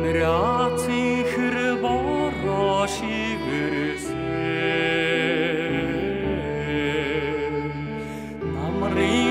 Амряцын хэр бороо шивэрсэн Намрын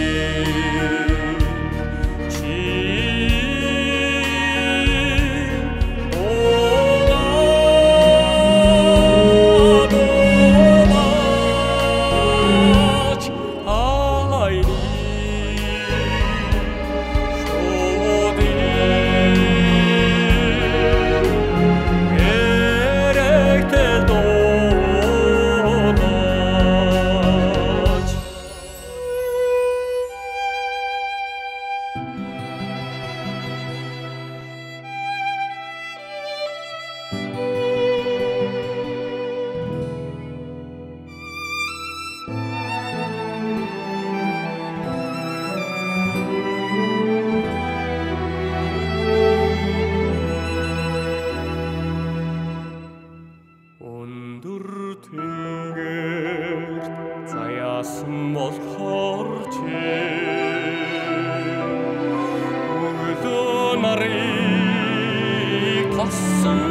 So.